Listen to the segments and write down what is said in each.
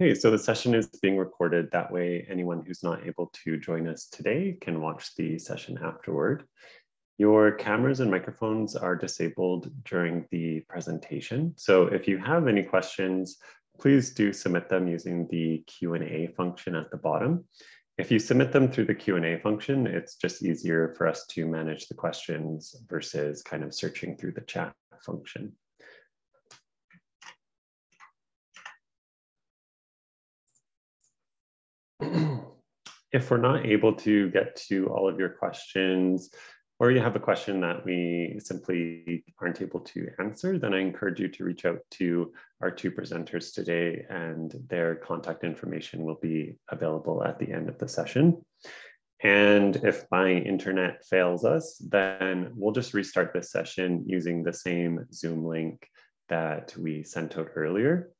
Okay, so the session is being recorded. That way, anyone who's not able to join us today can watch the session afterward. Your cameras and microphones are disabled during the presentation. So if you have any questions, please do submit them using the Q&A function at the bottom. If you submit them through the Q&A function, it's just easier for us to manage the questions versus kind of searching through the chat function. If we're not able to get to all of your questions, or you have a question that we simply aren't able to answer, then I encourage you to reach out to our two presenters today and their contact information will be available at the end of the session. And if my internet fails us, then we'll just restart this session using the same Zoom link that we sent out earlier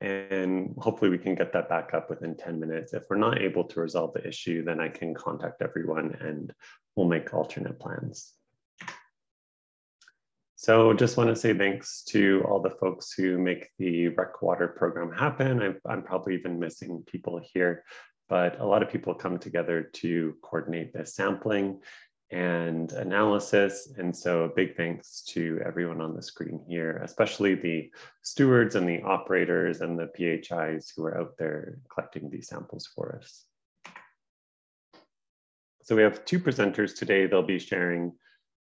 and hopefully we can get that back up within 10 minutes. If we're not able to resolve the issue, then I can contact everyone and we'll make alternate plans. So just want to say thanks to all the folks who make the Rec Water program happen. I'm, I'm probably even missing people here, but a lot of people come together to coordinate the sampling and analysis. And so a big thanks to everyone on the screen here, especially the stewards and the operators and the PHIs who are out there collecting these samples for us. So we have two presenters today. They'll be sharing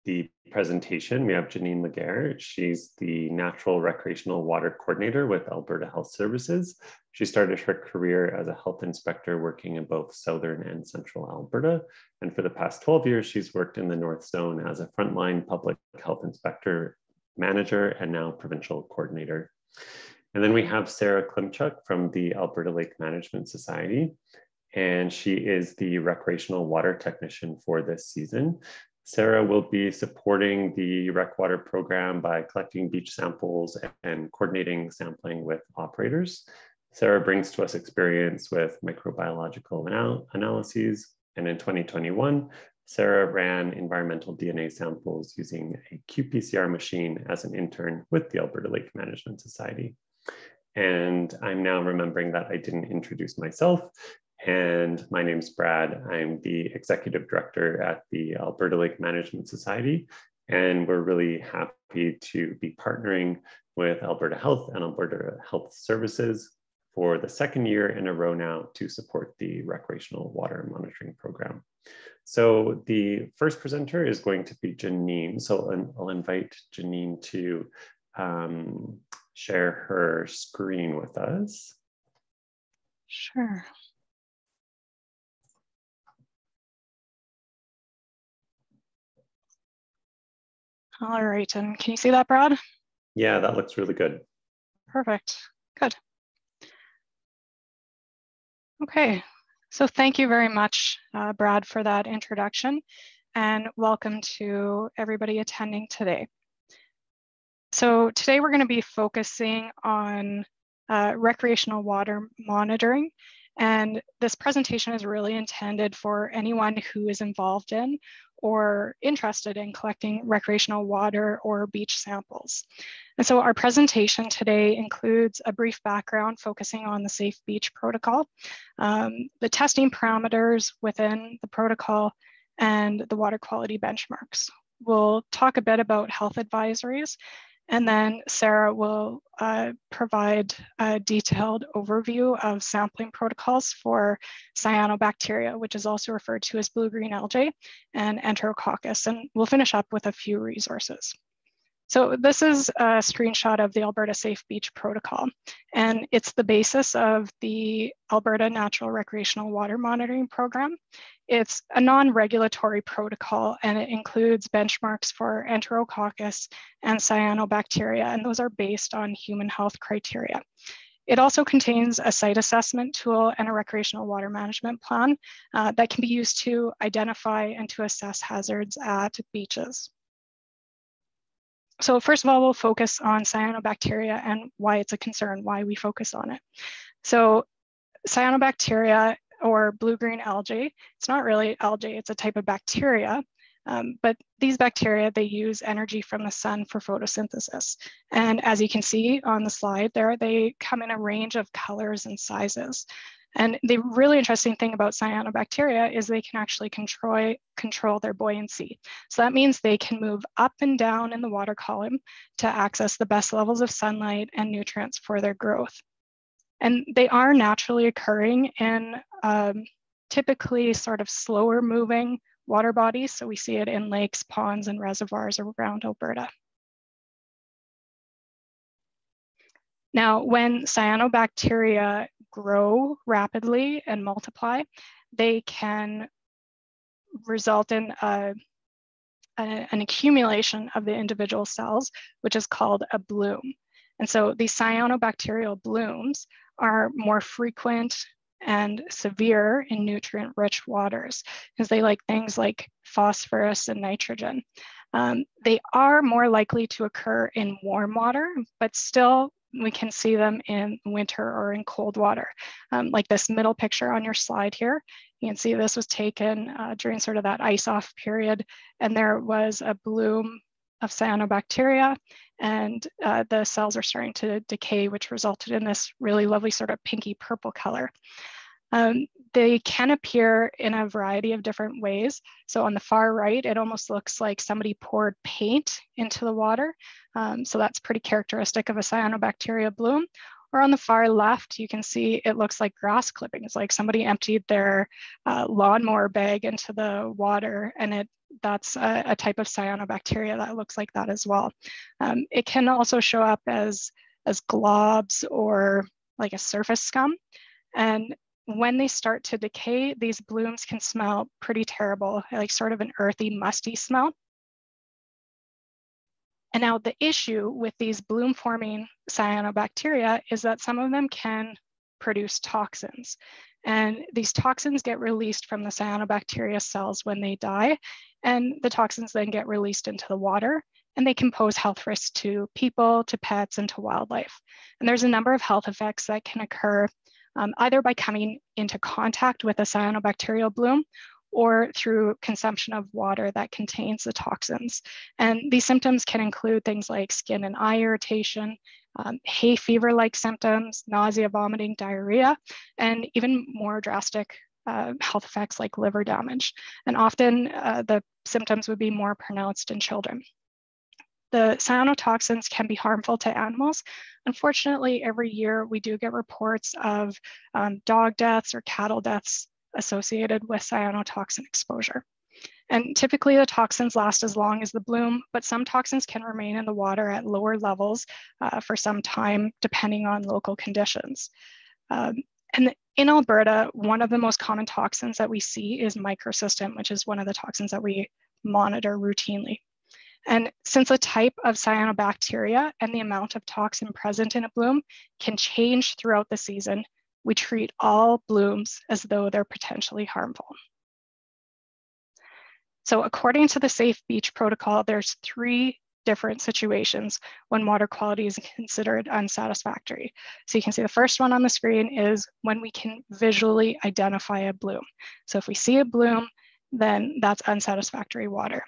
the presentation, we have Janine Legare. She's the Natural Recreational Water Coordinator with Alberta Health Services. She started her career as a health inspector working in both Southern and Central Alberta. And for the past 12 years, she's worked in the North Zone as a frontline public health inspector, manager, and now provincial coordinator. And then we have Sarah Klimchuk from the Alberta Lake Management Society and she is the recreational water technician for this season. Sarah will be supporting the Rec Water program by collecting beach samples and coordinating sampling with operators. Sarah brings to us experience with microbiological anal analyses, and in 2021, Sarah ran environmental DNA samples using a qPCR machine as an intern with the Alberta Lake Management Society. And I'm now remembering that I didn't introduce myself. And my name's Brad. I'm the executive director at the Alberta Lake Management Society. And we're really happy to be partnering with Alberta Health and Alberta Health Services for the second year in a row now to support the recreational water monitoring program. So the first presenter is going to be Janine. So I'll invite Janine to um, share her screen with us. Sure. All right, and can you see that, Brad? Yeah, that looks really good. Perfect, good. Okay, so thank you very much, uh, Brad, for that introduction, and welcome to everybody attending today. So today we're gonna be focusing on uh, recreational water monitoring and this presentation is really intended for anyone who is involved in or interested in collecting recreational water or beach samples. And so our presentation today includes a brief background focusing on the Safe Beach Protocol, um, the testing parameters within the protocol, and the water quality benchmarks. We'll talk a bit about health advisories and then Sarah will uh, provide a detailed overview of sampling protocols for cyanobacteria, which is also referred to as blue-green algae and enterococcus. And we'll finish up with a few resources. So this is a screenshot of the Alberta Safe Beach Protocol, and it's the basis of the Alberta Natural Recreational Water Monitoring Program. It's a non-regulatory protocol, and it includes benchmarks for enterococcus and cyanobacteria, and those are based on human health criteria. It also contains a site assessment tool and a recreational water management plan uh, that can be used to identify and to assess hazards at beaches. So first of all, we'll focus on cyanobacteria and why it's a concern, why we focus on it. So cyanobacteria or blue-green algae, it's not really algae, it's a type of bacteria. Um, but these bacteria, they use energy from the sun for photosynthesis. And as you can see on the slide there, they come in a range of colors and sizes. And the really interesting thing about cyanobacteria is they can actually control, control their buoyancy. So that means they can move up and down in the water column to access the best levels of sunlight and nutrients for their growth. And they are naturally occurring in um, typically sort of slower moving water bodies. So we see it in lakes, ponds, and reservoirs around Alberta. Now, when cyanobacteria grow rapidly and multiply, they can result in a, a, an accumulation of the individual cells, which is called a bloom. And so these cyanobacterial blooms are more frequent and severe in nutrient rich waters because they like things like phosphorus and nitrogen. Um, they are more likely to occur in warm water, but still we can see them in winter or in cold water. Um, like this middle picture on your slide here, you can see this was taken uh, during sort of that ice off period, and there was a bloom of cyanobacteria, and uh, the cells are starting to decay, which resulted in this really lovely sort of pinky purple color. Um, they can appear in a variety of different ways. So on the far right, it almost looks like somebody poured paint into the water. Um, so that's pretty characteristic of a cyanobacteria bloom. Or on the far left, you can see it looks like grass clippings, like somebody emptied their uh, lawnmower bag into the water and it that's a, a, type of cyanobacteria that looks like that as well. Um, it can also show up as, as globs or like a surface scum. And when they start to decay, these blooms can smell pretty terrible, like sort of an earthy, musty smell. And now the issue with these bloom forming cyanobacteria is that some of them can produce toxins. And these toxins get released from the cyanobacteria cells when they die. And the toxins then get released into the water and they can pose health risks to people, to pets, and to wildlife. And there's a number of health effects that can occur um, either by coming into contact with a cyanobacterial bloom or through consumption of water that contains the toxins. And these symptoms can include things like skin and eye irritation, um, hay fever-like symptoms, nausea, vomiting, diarrhea, and even more drastic uh, health effects like liver damage. And often uh, the symptoms would be more pronounced in children. The cyanotoxins can be harmful to animals. Unfortunately, every year we do get reports of um, dog deaths or cattle deaths associated with cyanotoxin exposure. And typically the toxins last as long as the bloom, but some toxins can remain in the water at lower levels uh, for some time, depending on local conditions. Um, and in Alberta, one of the most common toxins that we see is microcystin, which is one of the toxins that we monitor routinely. And since the type of cyanobacteria and the amount of toxin present in a bloom can change throughout the season, we treat all blooms as though they're potentially harmful. So according to the Safe Beach Protocol, there's three different situations when water quality is considered unsatisfactory. So you can see the first one on the screen is when we can visually identify a bloom. So if we see a bloom, then that's unsatisfactory water.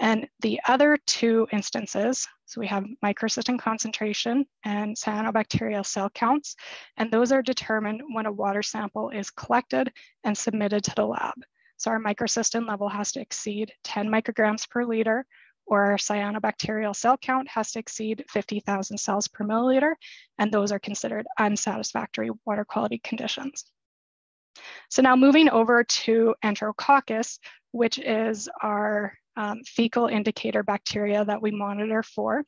And the other two instances, so we have microcystin concentration and cyanobacterial cell counts, and those are determined when a water sample is collected and submitted to the lab. So our microcystin level has to exceed 10 micrograms per liter, or our cyanobacterial cell count has to exceed 50,000 cells per milliliter, and those are considered unsatisfactory water quality conditions. So now moving over to Enterococcus, which is our um, fecal indicator bacteria that we monitor for.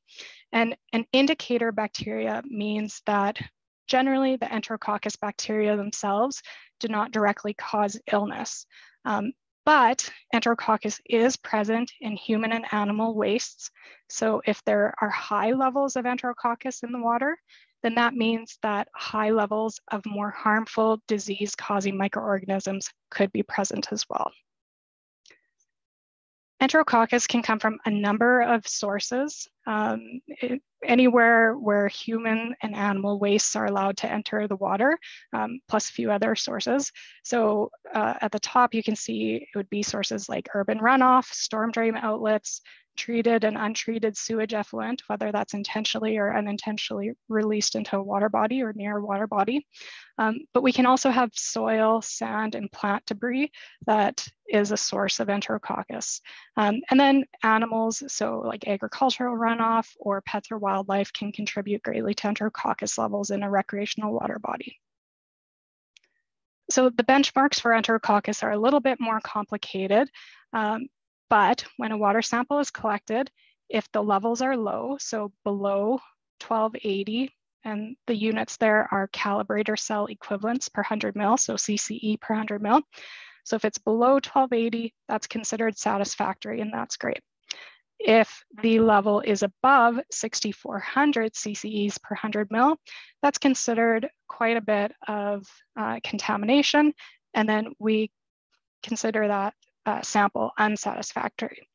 And an indicator bacteria means that generally the Enterococcus bacteria themselves do not directly cause illness. Um, but Enterococcus is present in human and animal wastes. So if there are high levels of Enterococcus in the water, then that means that high levels of more harmful disease causing microorganisms could be present as well. Enterococcus can come from a number of sources, um, it, anywhere where human and animal wastes are allowed to enter the water, um, plus a few other sources. So uh, at the top, you can see it would be sources like urban runoff, storm drain outlets, treated and untreated sewage effluent, whether that's intentionally or unintentionally released into a water body or near a water body. Um, but we can also have soil, sand, and plant debris that is a source of Enterococcus. Um, and then animals, so like agricultural runoff or pets or wildlife can contribute greatly to Enterococcus levels in a recreational water body. So the benchmarks for Enterococcus are a little bit more complicated. Um, but when a water sample is collected, if the levels are low, so below 1280, and the units there are calibrator cell equivalents per 100 mil, so CCE per 100 mil. So if it's below 1280, that's considered satisfactory, and that's great. If the level is above 6,400 CCEs per 100 mil, that's considered quite a bit of uh, contamination. And then we consider that uh, sample unsatisfactory.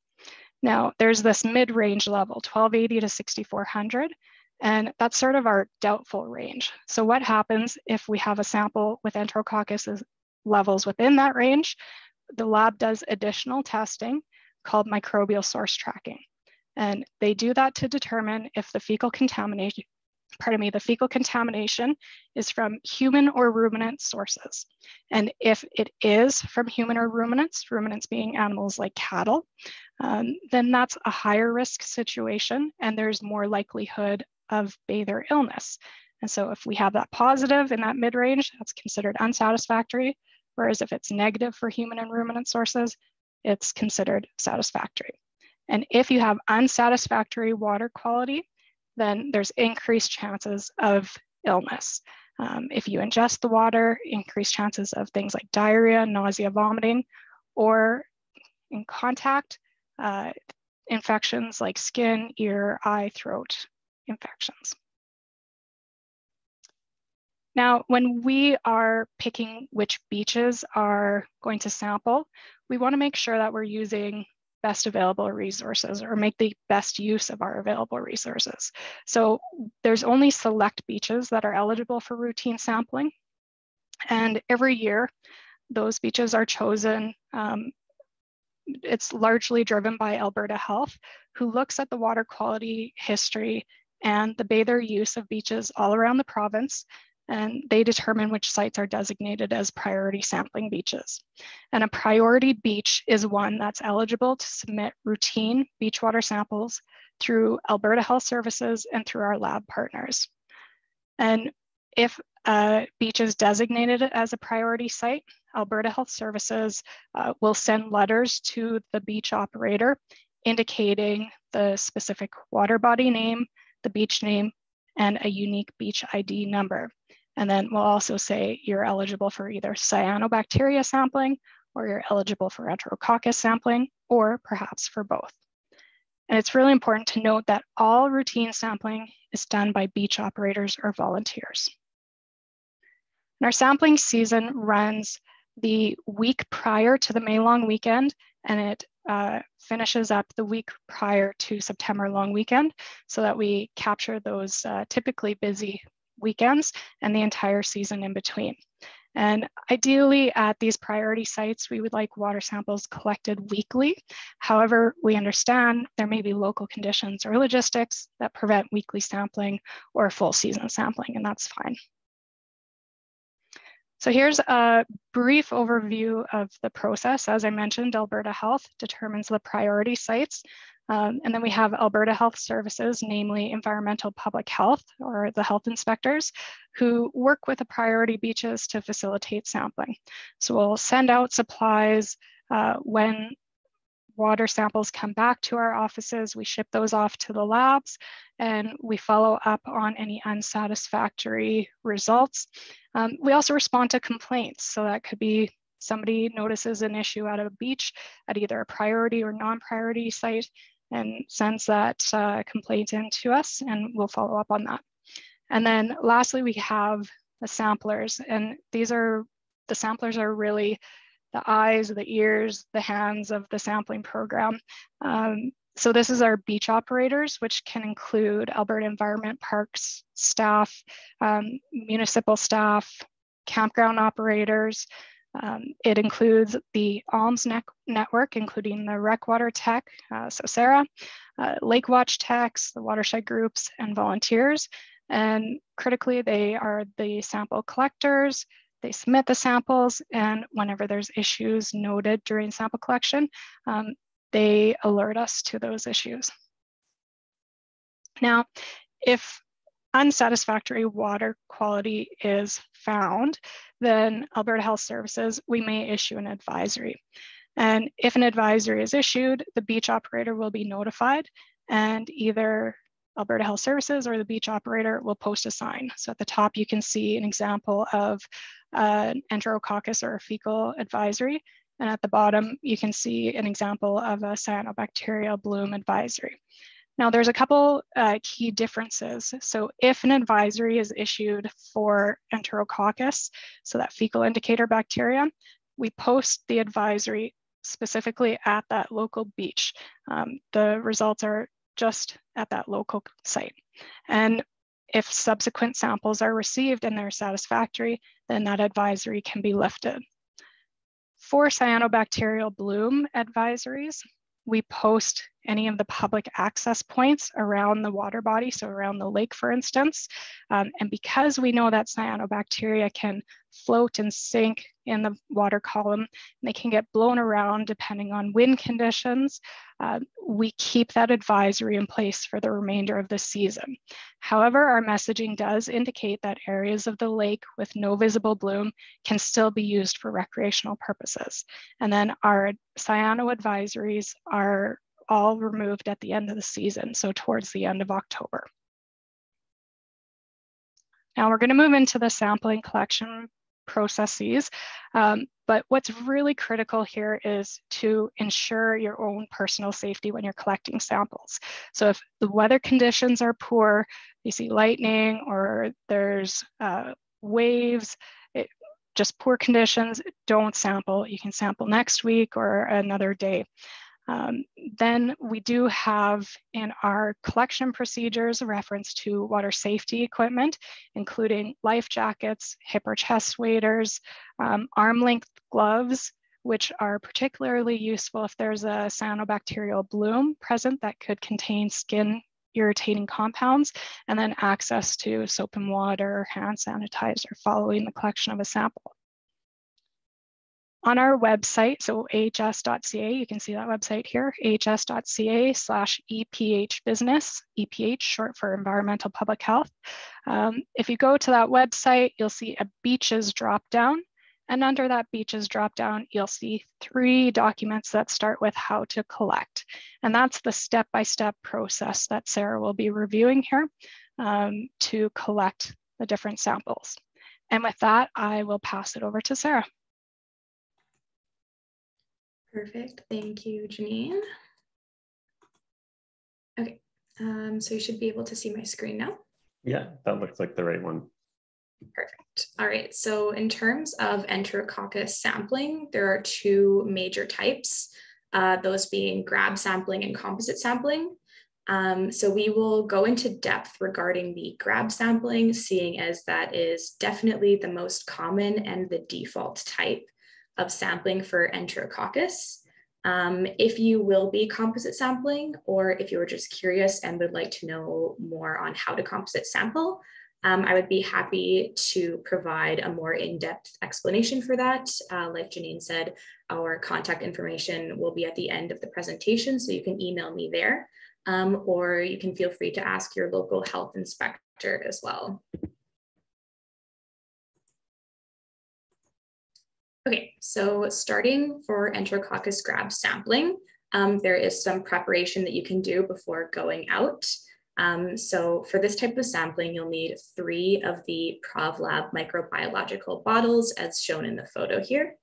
Now there's this mid-range level, 1280 to 6400, and that's sort of our doubtful range. So what happens if we have a sample with Enterococcus levels within that range? The lab does additional testing called microbial source tracking. And they do that to determine if the fecal contamination, pardon me, the fecal contamination is from human or ruminant sources. And if it is from human or ruminants, ruminants being animals like cattle, um, then that's a higher risk situation and there's more likelihood of bather illness. And so if we have that positive in that mid-range, that's considered unsatisfactory. Whereas if it's negative for human and ruminant sources, it's considered satisfactory. And if you have unsatisfactory water quality, then there's increased chances of illness. Um, if you ingest the water, increased chances of things like diarrhea, nausea, vomiting, or in contact, uh, infections like skin, ear, eye, throat infections. Now, when we are picking which beaches are going to sample, we wanna make sure that we're using best available resources or make the best use of our available resources. So there's only select beaches that are eligible for routine sampling. And every year, those beaches are chosen. Um, it's largely driven by Alberta Health, who looks at the water quality history and the bather use of beaches all around the province and they determine which sites are designated as priority sampling beaches. And a priority beach is one that's eligible to submit routine beach water samples through Alberta Health Services and through our lab partners. And if a beach is designated as a priority site, Alberta Health Services uh, will send letters to the beach operator indicating the specific water body name, the beach name, and a unique beach ID number. And then we'll also say you're eligible for either cyanobacteria sampling or you're eligible for enterococcus sampling or perhaps for both. And it's really important to note that all routine sampling is done by beach operators or volunteers. And our sampling season runs the week prior to the May long weekend and it uh, finishes up the week prior to September long weekend so that we capture those uh, typically busy weekends and the entire season in between. And ideally at these priority sites, we would like water samples collected weekly. However, we understand there may be local conditions or logistics that prevent weekly sampling or full season sampling, and that's fine. So here's a brief overview of the process. As I mentioned, Alberta Health determines the priority sites um, and then we have Alberta Health Services, namely environmental public health or the health inspectors who work with the priority beaches to facilitate sampling. So we'll send out supplies uh, when water samples come back to our offices, we ship those off to the labs and we follow up on any unsatisfactory results. Um, we also respond to complaints. So that could be somebody notices an issue at a beach at either a priority or non-priority site and sends that uh, complaint in to us and we'll follow up on that. And then lastly, we have the samplers and these are, the samplers are really the eyes, the ears, the hands of the sampling program. Um, so this is our beach operators, which can include Alberta Environment Parks staff, um, municipal staff, campground operators. Um, it includes the ALMS ne network, including the Recwater Tech, uh, so Sarah, uh, Lake Watch Techs, the watershed groups, and volunteers. And critically, they are the sample collectors, they submit the samples, and whenever there's issues noted during sample collection, um, they alert us to those issues. Now, if unsatisfactory water quality is found, then Alberta Health Services, we may issue an advisory. And if an advisory is issued, the beach operator will be notified and either Alberta Health Services or the beach operator will post a sign. So at the top, you can see an example of an enterococcus or a fecal advisory. And at the bottom, you can see an example of a cyanobacterial bloom advisory. Now there's a couple uh, key differences. So if an advisory is issued for enterococcus, so that fecal indicator bacteria, we post the advisory specifically at that local beach. Um, the results are just at that local site. And if subsequent samples are received and they're satisfactory, then that advisory can be lifted. For cyanobacterial bloom advisories, we post any of the public access points around the water body, so around the lake, for instance. Um, and because we know that cyanobacteria can float and sink in the water column, they can get blown around depending on wind conditions, uh, we keep that advisory in place for the remainder of the season. However, our messaging does indicate that areas of the lake with no visible bloom can still be used for recreational purposes. And then our cyano advisories are all removed at the end of the season, so towards the end of October. Now we're going to move into the sampling collection processes. Um, but what's really critical here is to ensure your own personal safety when you're collecting samples. So if the weather conditions are poor, you see lightning or there's uh, waves, it, just poor conditions, don't sample. You can sample next week or another day. Um, then we do have in our collection procedures a reference to water safety equipment, including life jackets, hip or chest waders, um, arm length gloves, which are particularly useful if there's a cyanobacterial bloom present that could contain skin irritating compounds, and then access to soap and water, hand sanitizer following the collection of a sample on our website, so ahs.ca, you can see that website here, ahs.ca slash EPH business, EPH short for environmental public health. Um, if you go to that website, you'll see a beaches drop down. And under that beaches drop down, you'll see three documents that start with how to collect. And that's the step-by-step -step process that Sarah will be reviewing here um, to collect the different samples. And with that, I will pass it over to Sarah. Perfect. Thank you, Janine. Okay, um, so you should be able to see my screen now. Yeah, that looks like the right one. Perfect. All right, so in terms of Enterococcus sampling, there are two major types, uh, those being grab sampling and composite sampling. Um, so we will go into depth regarding the grab sampling, seeing as that is definitely the most common and the default type of sampling for Enterococcus. Um, if you will be composite sampling, or if you are just curious and would like to know more on how to composite sample, um, I would be happy to provide a more in-depth explanation for that. Uh, like Janine said, our contact information will be at the end of the presentation, so you can email me there, um, or you can feel free to ask your local health inspector as well. Okay, so starting for Enterococcus grab sampling, um, there is some preparation that you can do before going out. Um, so for this type of sampling, you'll need three of the ProvLab microbiological bottles as shown in the photo here.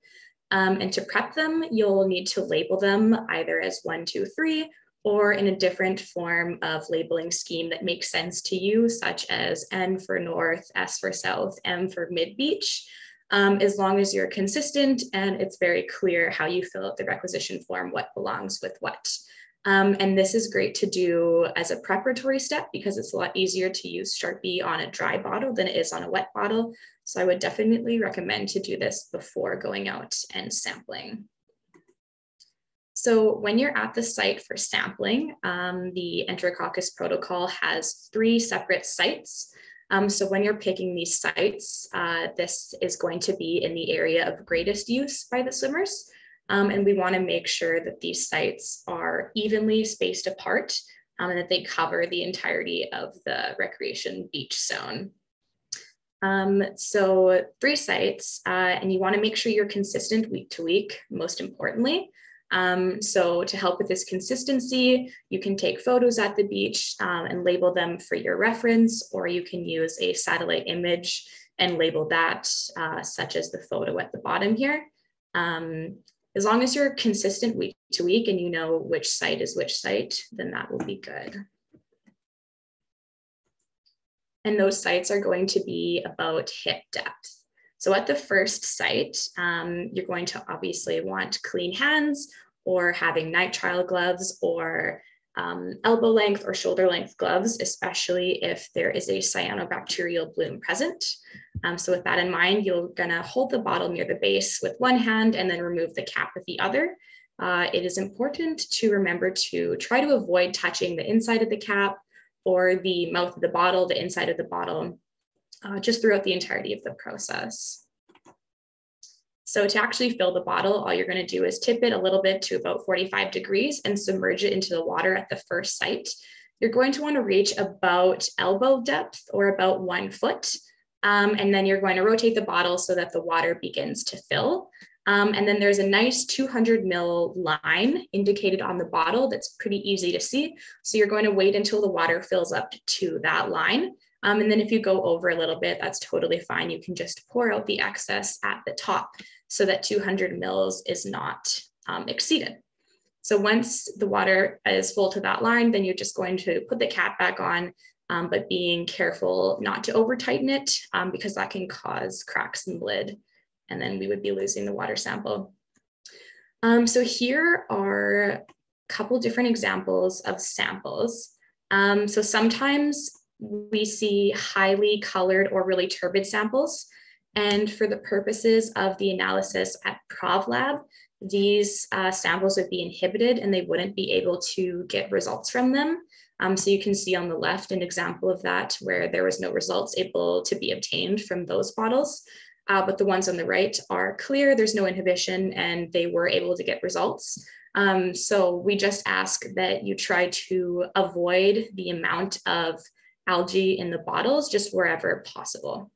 Um, and to prep them, you'll need to label them either as one, two, three, or in a different form of labeling scheme that makes sense to you, such as N for North, S for South, M for Mid Beach. Um, as long as you're consistent and it's very clear how you fill out the requisition form, what belongs with what. Um, and this is great to do as a preparatory step because it's a lot easier to use Sharpie on a dry bottle than it is on a wet bottle. So I would definitely recommend to do this before going out and sampling. So when you're at the site for sampling, um, the Enterococcus protocol has three separate sites. Um, so when you're picking these sites, uh, this is going to be in the area of greatest use by the swimmers. Um, and we wanna make sure that these sites are evenly spaced apart um, and that they cover the entirety of the recreation beach zone. Um, so three sites, uh, and you wanna make sure you're consistent week to week, most importantly. Um, so to help with this consistency, you can take photos at the beach um, and label them for your reference, or you can use a satellite image and label that, uh, such as the photo at the bottom here. Um, as long as you're consistent week to week and you know which site is which site, then that will be good. And those sites are going to be about hip depth. So at the first site, um, you're going to obviously want clean hands or having nitrile gloves or um, elbow length or shoulder length gloves, especially if there is a cyanobacterial bloom present. Um, so with that in mind, you're gonna hold the bottle near the base with one hand and then remove the cap with the other. Uh, it is important to remember to try to avoid touching the inside of the cap or the mouth of the bottle, the inside of the bottle, uh, just throughout the entirety of the process. So to actually fill the bottle, all you're gonna do is tip it a little bit to about 45 degrees and submerge it into the water at the first site. You're going to wanna reach about elbow depth or about one foot. Um, and then you're going to rotate the bottle so that the water begins to fill. Um, and then there's a nice 200 mil line indicated on the bottle that's pretty easy to see. So you're going to wait until the water fills up to that line. Um, and then if you go over a little bit, that's totally fine. You can just pour out the excess at the top so that 200 mils is not um, exceeded. So once the water is full to that line, then you're just going to put the cap back on, um, but being careful not to over tighten it um, because that can cause cracks in the lid and then we would be losing the water sample. Um, so here are a couple different examples of samples. Um, so sometimes we see highly colored or really turbid samples. And for the purposes of the analysis at ProvLab, these uh, samples would be inhibited and they wouldn't be able to get results from them. Um, so you can see on the left an example of that where there was no results able to be obtained from those bottles. Uh, but the ones on the right are clear, there's no inhibition, and they were able to get results. Um, so we just ask that you try to avoid the amount of algae in the bottles just wherever possible.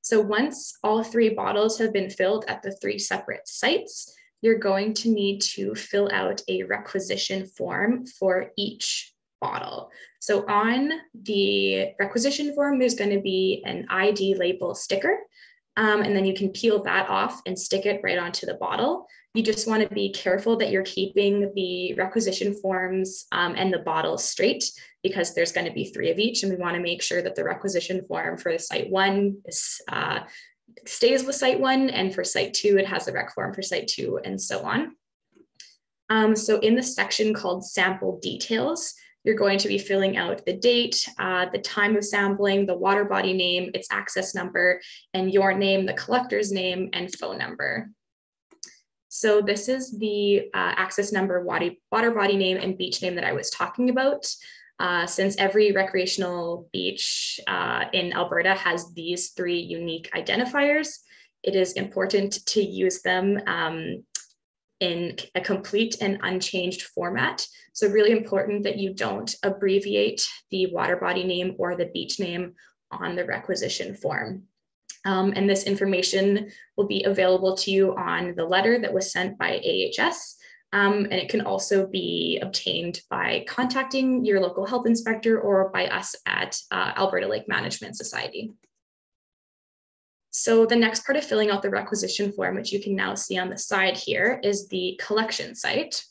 So once all three bottles have been filled at the three separate sites, you're going to need to fill out a requisition form for each bottle. So on the requisition form, there's going to be an ID label sticker. Um, and then you can peel that off and stick it right onto the bottle. You just want to be careful that you're keeping the requisition forms um, and the bottles straight because there's going to be three of each. And we want to make sure that the requisition form for the site one is, uh, stays with site one. And for site two, it has the rec form for site two and so on. Um, so in the section called sample details, you're going to be filling out the date, uh, the time of sampling, the water body name, its access number, and your name, the collector's name, and phone number. So this is the uh, access number, water, body name, and beach name that I was talking about. Uh, since every recreational beach uh, in Alberta has these three unique identifiers, it is important to use them um, in a complete and unchanged format. So really important that you don't abbreviate the water body name or the beach name on the requisition form. Um, and this information will be available to you on the letter that was sent by AHS. Um, and it can also be obtained by contacting your local health inspector or by us at uh, Alberta Lake Management Society. So the next part of filling out the requisition form, which you can now see on the side here, is the collection site.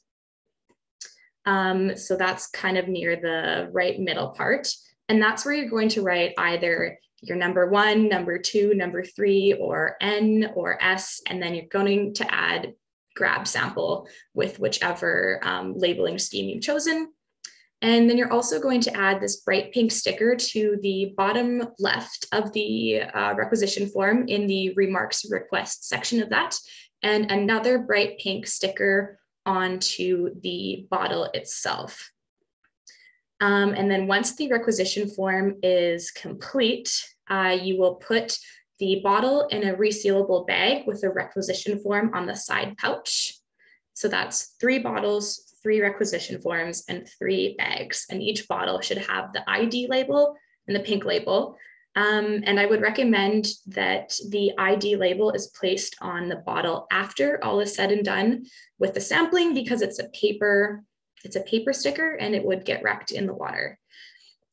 Um, so that's kind of near the right middle part. And that's where you're going to write either your number one, number two, number three, or N or S, and then you're going to add grab sample with whichever um, labeling scheme you've chosen. And then you're also going to add this bright pink sticker to the bottom left of the uh, requisition form in the remarks request section of that, and another bright pink sticker onto the bottle itself. Um, and then once the requisition form is complete, uh, you will put the bottle in a resealable bag with a requisition form on the side pouch. So that's three bottles, three requisition forms, and three bags. And each bottle should have the ID label and the pink label. Um, and I would recommend that the ID label is placed on the bottle after all is said and done with the sampling because it's a paper, it's a paper sticker and it would get wrecked in the water.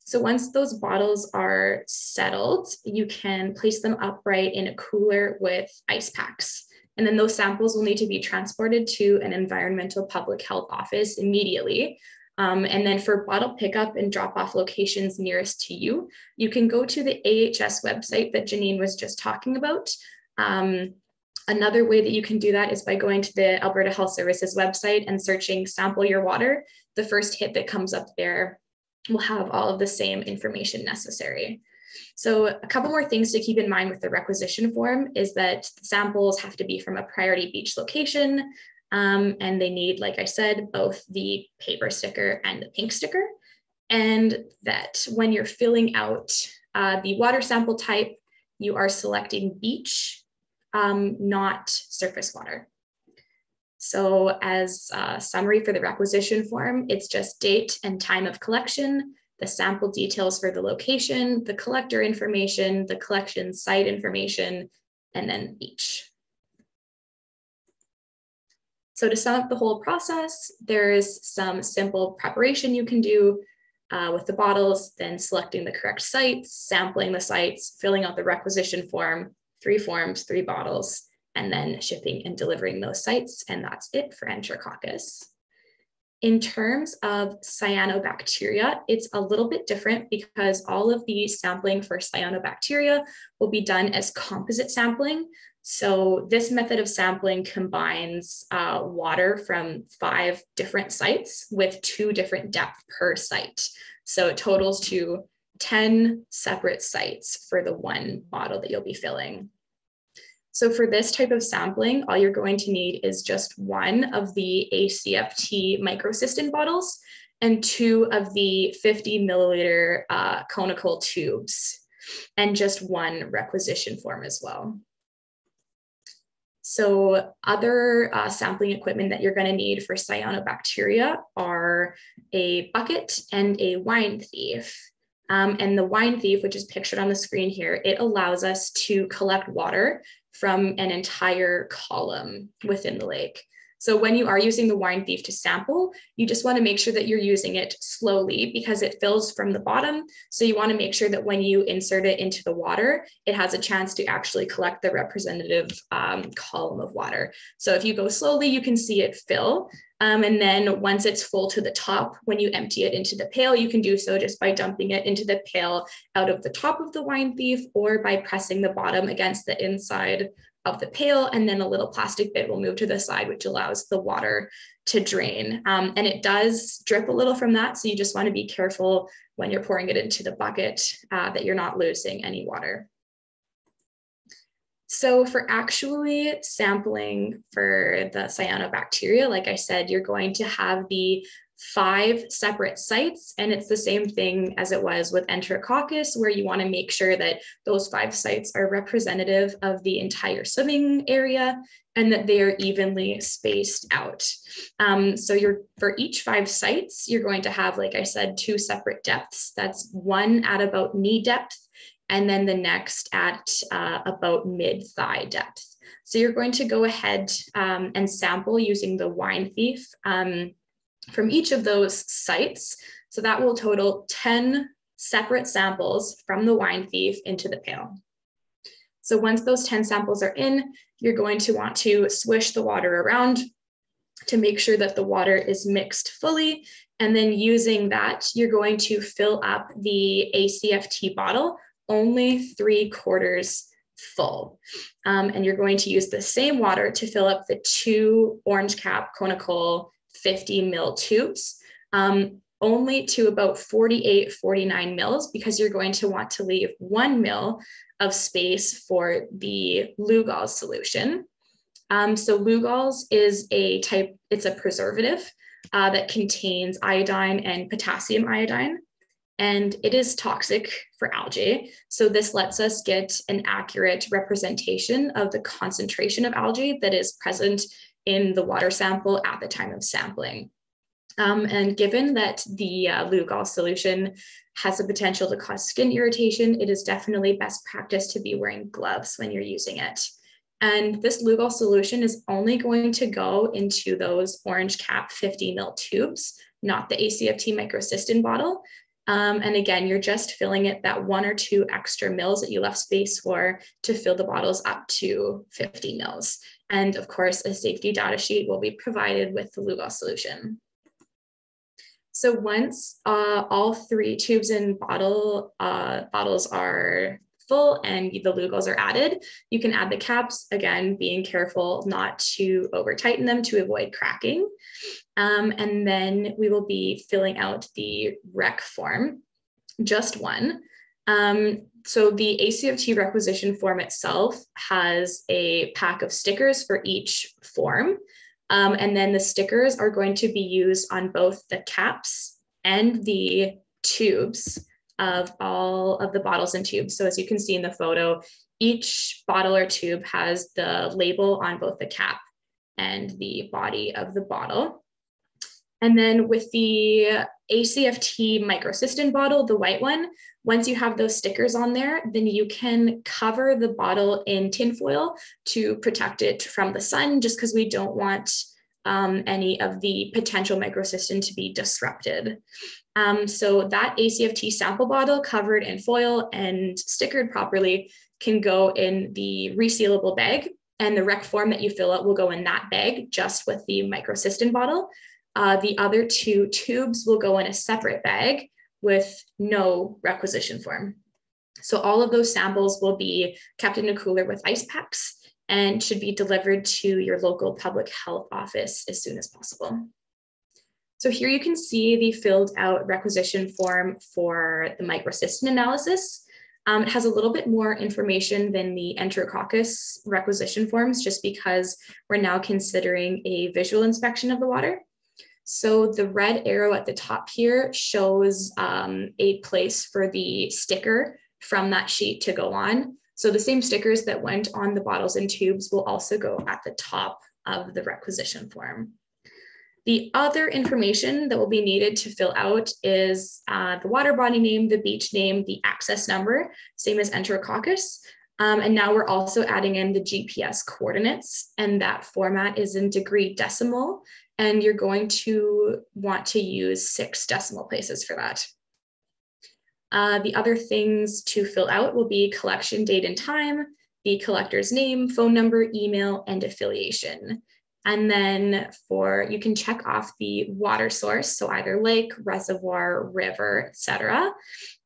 So once those bottles are settled, you can place them upright in a cooler with ice packs. And then those samples will need to be transported to an environmental public health office immediately. Um, and then for bottle pickup and drop off locations nearest to you, you can go to the AHS website that Janine was just talking about. Um, another way that you can do that is by going to the Alberta Health Services website and searching sample your water. The first hit that comes up there will have all of the same information necessary. So a couple more things to keep in mind with the requisition form is that samples have to be from a priority beach location, um, and they need, like I said, both the paper sticker and the pink sticker. And that when you're filling out uh, the water sample type, you are selecting beach, um, not surface water. So as a summary for the requisition form, it's just date and time of collection, the sample details for the location, the collector information, the collection site information, and then each. So to sum up the whole process, there is some simple preparation you can do uh, with the bottles, then selecting the correct sites, sampling the sites, filling out the requisition form, three forms, three bottles, and then shipping and delivering those sites. And that's it for Enterococcus. In terms of cyanobacteria, it's a little bit different because all of the sampling for cyanobacteria will be done as composite sampling. So this method of sampling combines uh, water from five different sites with two different depth per site. So it totals to 10 separate sites for the one bottle that you'll be filling. So for this type of sampling, all you're going to need is just one of the ACFT microcystin bottles and two of the 50 milliliter uh, conical tubes and just one requisition form as well. So other uh, sampling equipment that you're going to need for cyanobacteria are a bucket and a wine thief. Um, and the wine thief, which is pictured on the screen here, it allows us to collect water from an entire column within the lake. So when you are using the wine thief to sample, you just want to make sure that you're using it slowly because it fills from the bottom. So you want to make sure that when you insert it into the water, it has a chance to actually collect the representative um, column of water. So if you go slowly, you can see it fill. Um, and then once it's full to the top, when you empty it into the pail, you can do so just by dumping it into the pail out of the top of the wine thief or by pressing the bottom against the inside of the pail. And then a little plastic bit will move to the side, which allows the water to drain. Um, and it does drip a little from that. So you just want to be careful when you're pouring it into the bucket uh, that you're not losing any water. So for actually sampling for the cyanobacteria, like I said, you're going to have the five separate sites. And it's the same thing as it was with Enterococcus, where you want to make sure that those five sites are representative of the entire swimming area and that they are evenly spaced out. Um, so you're for each five sites, you're going to have, like I said, two separate depths. That's one at about knee depth and then the next at uh, about mid thigh depth. So you're going to go ahead um, and sample using the wine thief um, from each of those sites. So that will total 10 separate samples from the wine thief into the pail. So once those 10 samples are in, you're going to want to swish the water around to make sure that the water is mixed fully. And then using that, you're going to fill up the ACFT bottle only three quarters full. Um, and you're going to use the same water to fill up the two orange cap conical 50 mil tubes. Um, only to about 48, 49 mils because you're going to want to leave one mil of space for the Lugol solution. Um, so Lugols is a type, it's a preservative uh, that contains iodine and potassium iodine, and it is toxic for algae. So this lets us get an accurate representation of the concentration of algae that is present in the water sample at the time of sampling. Um, and given that the uh, Lugol solution has the potential to cause skin irritation, it is definitely best practice to be wearing gloves when you're using it. And this Lugol solution is only going to go into those orange cap 50 mil tubes, not the ACFT microcystin bottle. Um, and again, you're just filling it that one or two extra mils that you left space for to fill the bottles up to 50 mils. And of course, a safety data sheet will be provided with the Lugol solution. So once uh, all three tubes and bottle uh, bottles are full and the Lugols are added, you can add the caps, again, being careful not to over tighten them to avoid cracking. Um, and then we will be filling out the rec form, just one. Um, so the ACFT requisition form itself has a pack of stickers for each form. Um, and then the stickers are going to be used on both the caps and the tubes of all of the bottles and tubes. So as you can see in the photo, each bottle or tube has the label on both the cap and the body of the bottle. And then with the ACFT microcystin bottle, the white one, once you have those stickers on there, then you can cover the bottle in tinfoil to protect it from the sun, just because we don't want um, any of the potential microcystin to be disrupted. Um, so that ACFT sample bottle covered in foil and stickered properly can go in the resealable bag and the rec form that you fill out will go in that bag just with the microcystin bottle. Uh, the other two tubes will go in a separate bag with no requisition form. So all of those samples will be kept in a cooler with ice packs and should be delivered to your local public health office as soon as possible. So here you can see the filled out requisition form for the microcystin analysis. Um, it has a little bit more information than the enterococcus requisition forms just because we're now considering a visual inspection of the water. So the red arrow at the top here shows um, a place for the sticker from that sheet to go on. So the same stickers that went on the bottles and tubes will also go at the top of the requisition form. The other information that will be needed to fill out is uh, the water body name, the beach name, the access number, same as Enterococcus. Um, and now we're also adding in the GPS coordinates, and that format is in degree decimal and you're going to want to use six decimal places for that. Uh, the other things to fill out will be collection date and time, the collector's name, phone number, email, and affiliation. And then for, you can check off the water source, so either lake, reservoir, river, etc.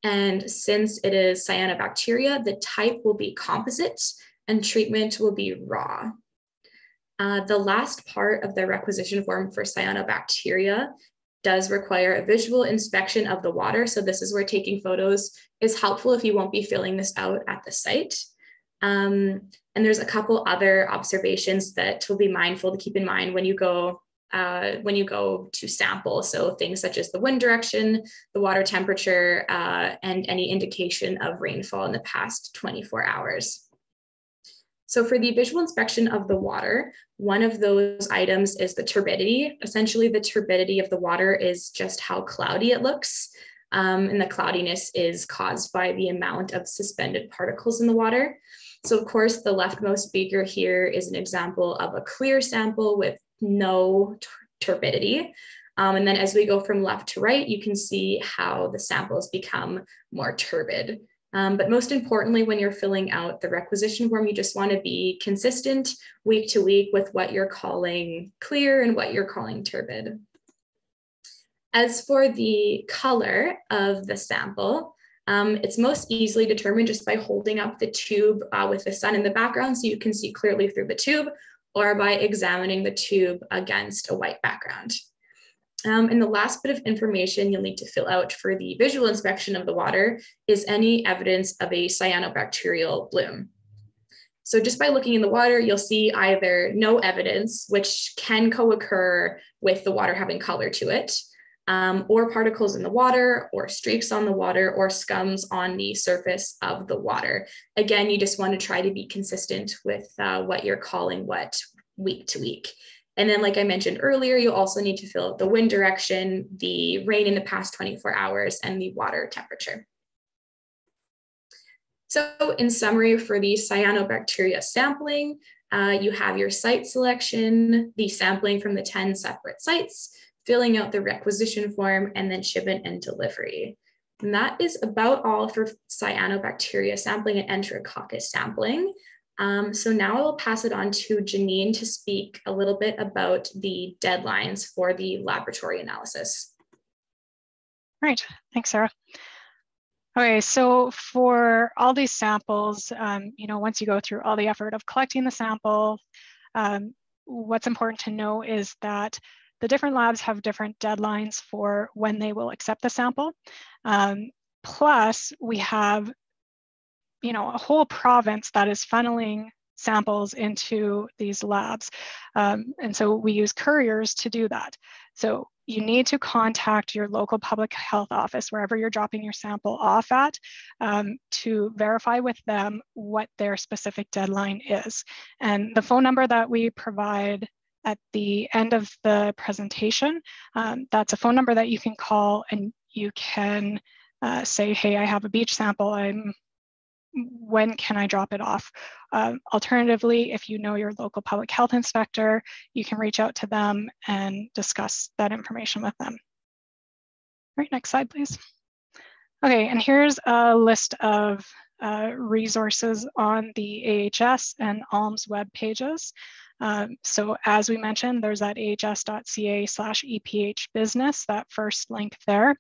And since it is cyanobacteria, the type will be composite and treatment will be raw. Uh, the last part of the requisition form for cyanobacteria does require a visual inspection of the water. So this is where taking photos is helpful if you won't be filling this out at the site. Um, and there's a couple other observations that will be mindful to keep in mind when you go uh, when you go to sample. So things such as the wind direction, the water temperature, uh, and any indication of rainfall in the past 24 hours. So for the visual inspection of the water, one of those items is the turbidity. Essentially, the turbidity of the water is just how cloudy it looks. Um, and the cloudiness is caused by the amount of suspended particles in the water. So of course, the leftmost beaker here is an example of a clear sample with no turbidity. Um, and then as we go from left to right, you can see how the samples become more turbid. Um, but most importantly, when you're filling out the requisition form, you just want to be consistent week to week with what you're calling clear and what you're calling turbid. As for the color of the sample, Um, it's most easily determined just by holding up the tube uh, with the sun in the background so you can see clearly through the tube or by examining the tube against a white background. Um, and the last bit of information you'll need to fill out for the visual inspection of the water is any evidence of a cyanobacterial bloom. So just by looking in the water, you'll see either no evidence, which can co-occur with the water having color to it, um, or particles in the water, or streaks on the water, or scums on the surface of the water. Again, you just want to try to be consistent with uh, what you're calling what week to week. And then, like I mentioned earlier, you also need to fill out the wind direction, the rain in the past 24 hours, and the water temperature. So in summary, for the cyanobacteria sampling, uh, you have your site selection, the sampling from the 10 separate sites, filling out the requisition form, and then shipment and delivery. And that is about all for cyanobacteria sampling and enterococcus sampling. Um, so now I will pass it on to Janine to speak a little bit about the deadlines for the laboratory analysis. Right, thanks, Sarah. Okay, so for all these samples, um, you know, once you go through all the effort of collecting the sample, um, what's important to know is that the different labs have different deadlines for when they will accept the sample. Um, plus, we have you know, a whole province that is funneling samples into these labs. Um, and so we use couriers to do that. So you need to contact your local public health office, wherever you're dropping your sample off at, um, to verify with them what their specific deadline is. And the phone number that we provide at the end of the presentation, um, that's a phone number that you can call and you can uh, say, hey, I have a beach sample. I'm when can I drop it off? Um, alternatively, if you know your local public health inspector, you can reach out to them and discuss that information with them. All right, next slide, please. Okay, and here's a list of uh, resources on the AHS and ALMS web pages. Um, so as we mentioned, there's that ahs.ca slash EPH business, that first link there.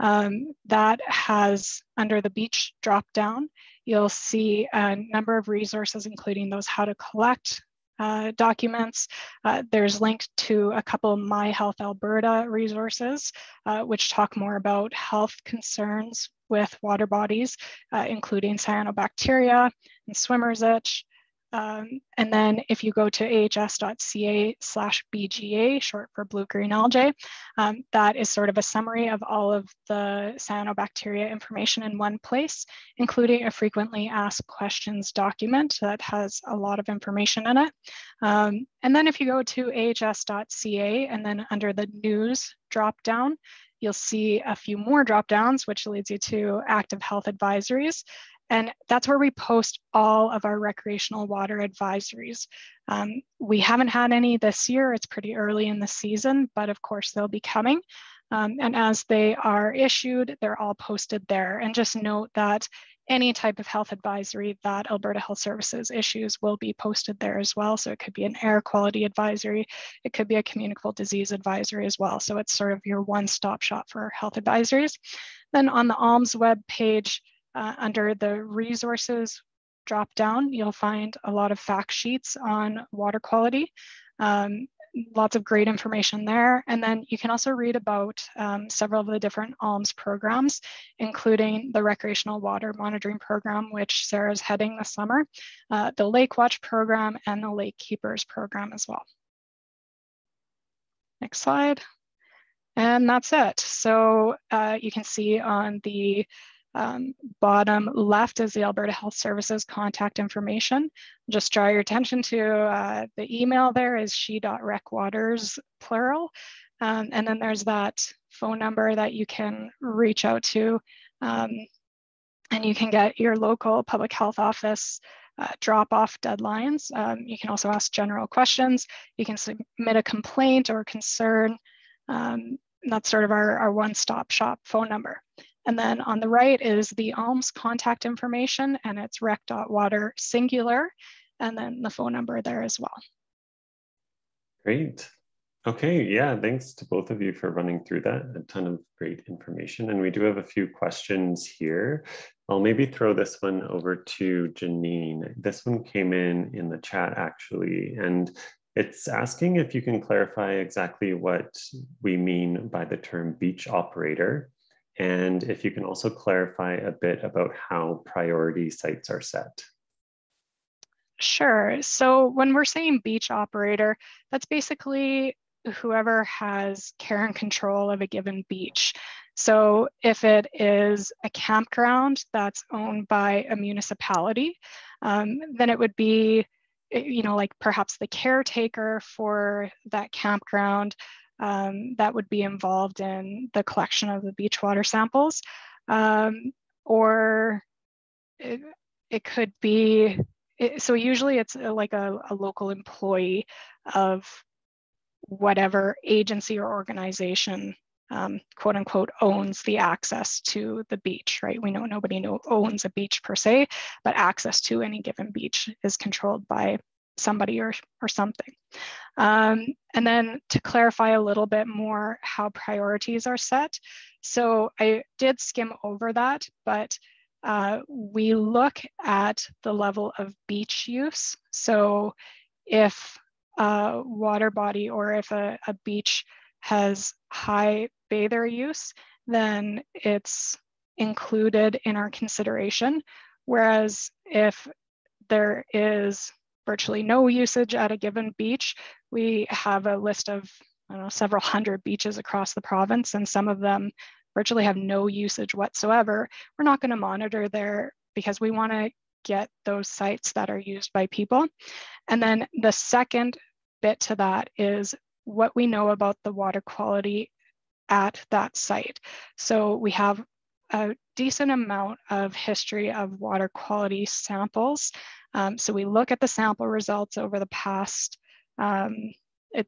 Um, that has under the beach dropdown, You'll see a number of resources, including those how to collect uh, documents. Uh, there's linked to a couple My Health Alberta resources, uh, which talk more about health concerns with water bodies, uh, including cyanobacteria and swimmer's itch, um, and then if you go to ahs.ca slash BGA, short for blue-green algae, um, that is sort of a summary of all of the cyanobacteria information in one place, including a frequently asked questions document that has a lot of information in it. Um, and then if you go to ahs.ca and then under the news dropdown, you'll see a few more dropdowns, which leads you to active health advisories. And that's where we post all of our recreational water advisories. Um, we haven't had any this year, it's pretty early in the season, but of course they'll be coming. Um, and as they are issued, they're all posted there. And just note that any type of health advisory that Alberta Health Services issues will be posted there as well. So it could be an air quality advisory, it could be a communicable disease advisory as well. So it's sort of your one-stop shop for health advisories. Then on the ALMS web page, uh, under the resources drop down, you'll find a lot of fact sheets on water quality. Um, lots of great information there. And then you can also read about um, several of the different ALMS programs, including the Recreational Water Monitoring Program, which Sarah's heading this summer, uh, the Lake Watch program, and the Lake Keepers program as well. Next slide. And that's it. So uh, you can see on the um, bottom left is the Alberta Health Services contact information. Just draw your attention to uh, the email there is she.recwaters plural. Um, and then there's that phone number that you can reach out to um, and you can get your local public health office uh, drop off deadlines. Um, you can also ask general questions. You can submit a complaint or concern. Um, that's sort of our, our one-stop shop phone number. And then on the right is the ALMS contact information and it's rec.water singular, and then the phone number there as well. Great. Okay, yeah, thanks to both of you for running through that. A ton of great information. And we do have a few questions here. I'll maybe throw this one over to Janine. This one came in in the chat actually, and it's asking if you can clarify exactly what we mean by the term beach operator, and if you can also clarify a bit about how priority sites are set. Sure. So when we're saying beach operator, that's basically whoever has care and control of a given beach. So if it is a campground that's owned by a municipality, um, then it would be, you know, like perhaps the caretaker for that campground um, that would be involved in the collection of the beach water samples. Um, or it, it, could be, it, so usually it's like a, a local employee of whatever agency or organization um, quote unquote owns the access to the beach, right? We know nobody know, owns a beach per se, but access to any given beach is controlled by somebody or, or something. Um, and then to clarify a little bit more how priorities are set. So I did skim over that, but uh, we look at the level of beach use. So if a water body or if a, a beach has high bather use, then it's included in our consideration. Whereas if there is virtually no usage at a given beach, we have a list of I don't know, several hundred beaches across the province, and some of them virtually have no usage whatsoever. We're not going to monitor there because we want to get those sites that are used by people. And then the second bit to that is what we know about the water quality at that site. So we have a decent amount of history of water quality samples. Um, so we look at the sample results over the past, um, it,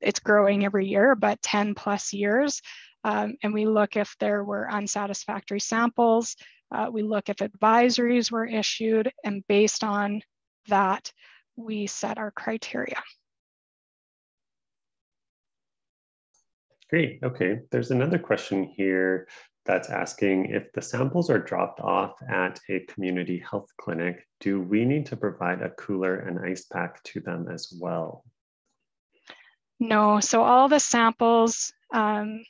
it's growing every year, but 10 plus years. Um, and we look if there were unsatisfactory samples, uh, we look if advisories were issued, and based on that, we set our criteria. Great, okay. There's another question here that's asking if the samples are dropped off at a community health clinic, do we need to provide a cooler and ice pack to them as well? No, so all the samples, um,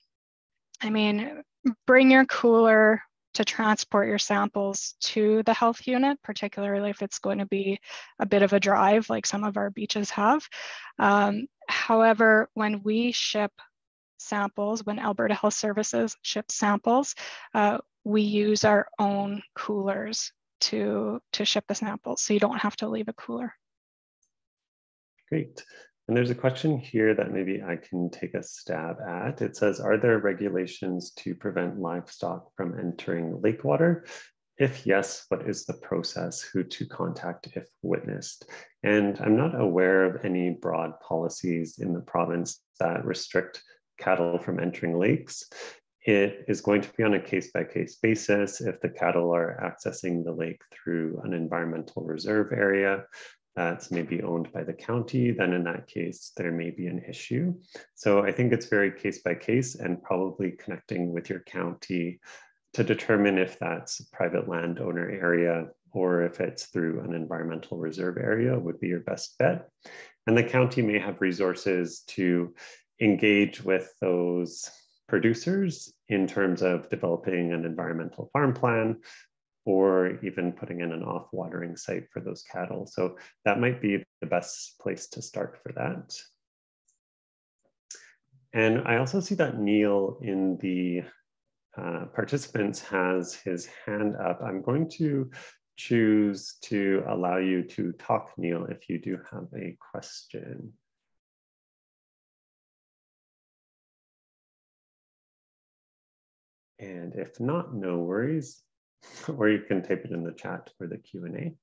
I mean, bring your cooler to transport your samples to the health unit, particularly if it's going to be a bit of a drive like some of our beaches have. Um, however, when we ship samples, when Alberta Health Services ships samples, uh, we use our own coolers to, to ship the samples. So you don't have to leave a cooler. Great. And there's a question here that maybe I can take a stab at. It says, are there regulations to prevent livestock from entering lake water? If yes, what is the process? Who to contact if witnessed? And I'm not aware of any broad policies in the province that restrict cattle from entering lakes. It is going to be on a case by case basis. If the cattle are accessing the lake through an environmental reserve area, that's maybe owned by the county, then in that case, there may be an issue. So I think it's very case by case and probably connecting with your county to determine if that's a private landowner area or if it's through an environmental reserve area would be your best bet. And the county may have resources to engage with those producers in terms of developing an environmental farm plan or even putting in an off watering site for those cattle. So that might be the best place to start for that. And I also see that Neil in the uh, participants has his hand up. I'm going to choose to allow you to talk, Neil, if you do have a question. And if not, no worries. or you can type it in the chat for the Q&A.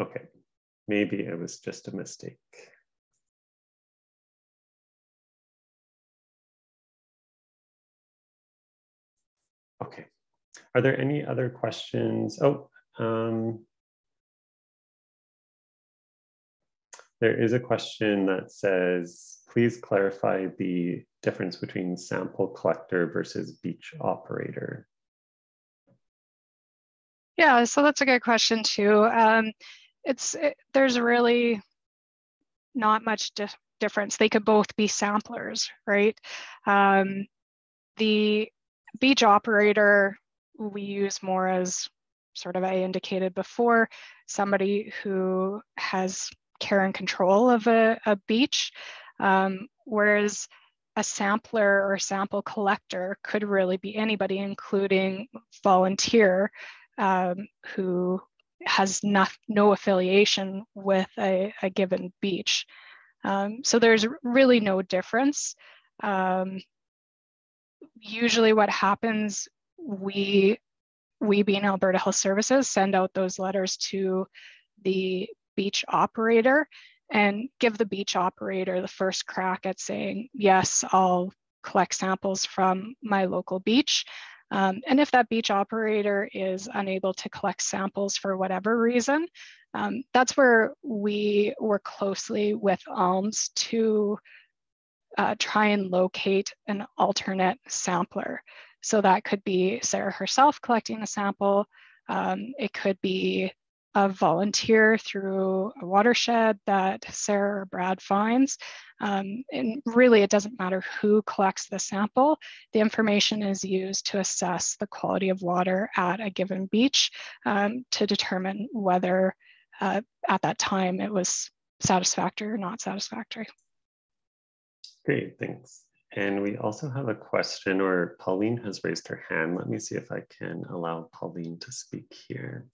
Okay, maybe it was just a mistake. Okay, are there any other questions? Oh, um, There is a question that says, please clarify the difference between sample collector versus beach operator. Yeah, so that's a good question too. Um, it's it, there's really not much di difference. They could both be samplers, right? Um, the beach operator we use more as sort of I indicated before, somebody who has care and control of a, a beach, um, whereas a sampler or sample collector could really be anybody, including volunteer um, who has not, no affiliation with a, a given beach. Um, so there's really no difference. Um, usually what happens, we, we being Alberta Health Services send out those letters to the beach operator and give the beach operator the first crack at saying, yes, I'll collect samples from my local beach. Um, and if that beach operator is unable to collect samples for whatever reason, um, that's where we work closely with ALMS to uh, try and locate an alternate sampler. So that could be Sarah herself collecting a sample. Um, it could be a volunteer through a watershed that Sarah or Brad finds. Um, and really, it doesn't matter who collects the sample. The information is used to assess the quality of water at a given beach um, to determine whether uh, at that time it was satisfactory or not satisfactory. Great, thanks. And we also have a question, or Pauline has raised her hand. Let me see if I can allow Pauline to speak here.